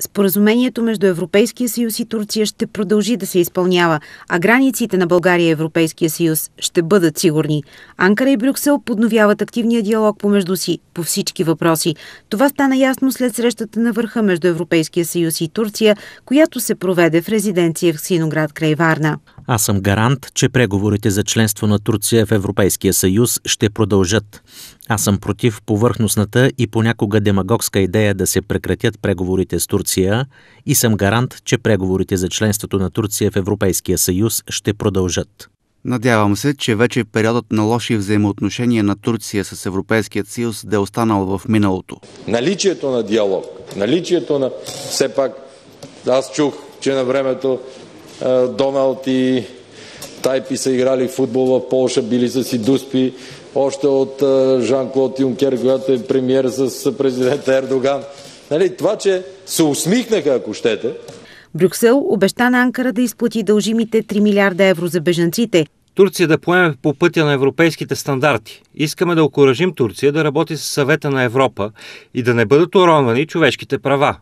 Споразумението между Европейския съюз и Турция ще продължи да се изпълнява, а границите на България и Европейския съюз ще бъдат сигурни. Анкара и Брюксел подновяват активния диалог помежду си по всички въпроси. Това стана ясно след срещата на върха между Европейския съюз и Турция, която се проведе в резиденция в Синоград край Варна. Аз съм гарант, че преговорите за членство на Турция в Европейския съюз ще продължат. Аз съм против повърхностната и понякога демагогска идея да се прекратят преговорите с Турция и съм гарант, че преговорите за членството на Турция в Европейския съюз ще продължат. Надявам се, че вече периодът на лоши взаимоотношения на Турция с Европейският съюз да е останал в миналото. Наличието на диалог, наличието на... Все пак, аз чух, че на времето Доналд и Тайпи са играли футбол в Полша, били са си дуспи, още от Жан-Клод Юнкер, когато е премьер с президента Ердоган. Нали, това, че се усмихнаха, ако щете. Брюксел обеща на Анкара да изплати дължимите 3 милиарда евро за бежанците. Турция да поеме по пътя на европейските стандарти. Искаме да окоръжим Турция да работи с съвета на Европа и да не бъдат уронвани човешките права.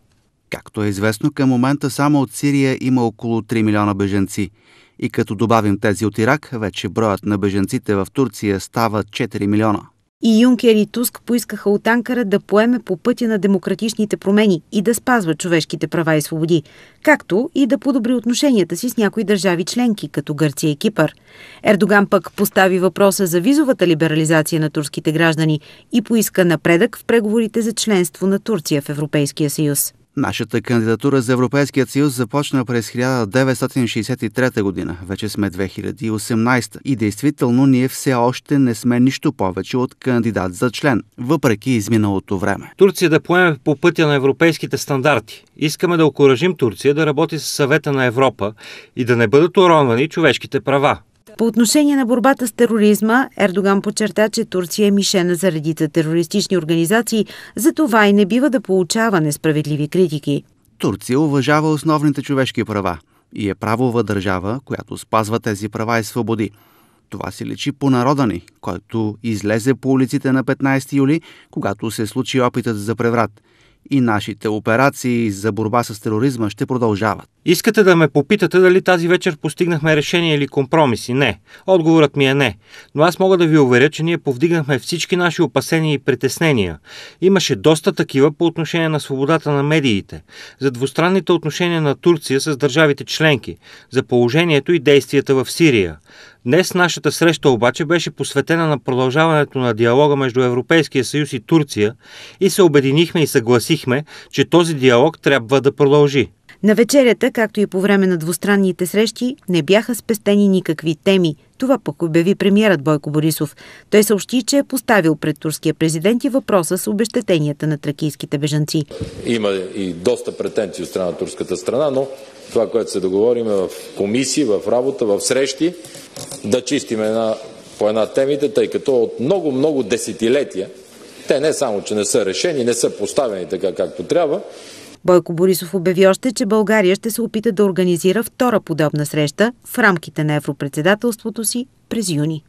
Както е известно, към момента само от Сирия има около 3 милиона беженци. И като добавим тези от Ирак, вече броят на беженците в Турция става 4 милиона. И Юнкер и Туск поискаха от Анкара да поеме по пътя на демократичните промени и да спазва човешките права и свободи, както и да подобри отношенията си с някои държави членки, като Гърция и Кипър. Ердоган пък постави въпроса за визовата либерализация на турските граждани и поиска напредък в преговорите за членство на Турция в Европейския съюз. Нашата кандидатура за Европейският съюз започна през 1963 година. Вече сме 2018 и действително ние все още не сме нищо повече от кандидат за член, въпреки изминалото време. Турция да поеме по пътя на европейските стандарти. Искаме да окоръжим Турция да работи с съвета на Европа и да не бъдат уронвани човешките права. По отношение на борбата с тероризма, Ердоган подчерта, че Турция е мишена за редица терористични организации, за и не бива да получава несправедливи критики. Турция уважава основните човешки права и е правова държава, която спазва тези права и свободи. Това се личи по народа ни, който излезе по улиците на 15 юли, когато се случи опитът за преврат – и нашите операции за борба с тероризма ще продължават. Искате да ме попитате дали тази вечер постигнахме решение или компромиси? Не. Отговорът ми е не. Но аз мога да ви уверя, че ние повдигнахме всички наши опасения и притеснения. Имаше доста такива по отношение на свободата на медиите, за двустранните отношения на Турция с държавите членки, за положението и действията в Сирия. Днес нашата среща обаче беше посветена на продължаването на диалога между Европейския съюз и Турция и се обединихме и съгласихме, че този диалог трябва да продължи. На вечерята, както и по време на двустранните срещи, не бяха спестени никакви теми. Това пък обяви премиерът Бойко Борисов. Той съобщи, че е поставил пред турския президент и въпроса с обещетенията на тракийските бежанци. Има и доста претенции от страна на турската страна, но това, което се договорим е в комисии, в работа, в срещи, да чистим една, по една темите, тъй като от много-много десетилетия те не само, че не са решени, не са поставени така както трябва, Бойко Борисов обяви още, че България ще се опита да организира втора подобна среща в рамките на европредседателството си през юни.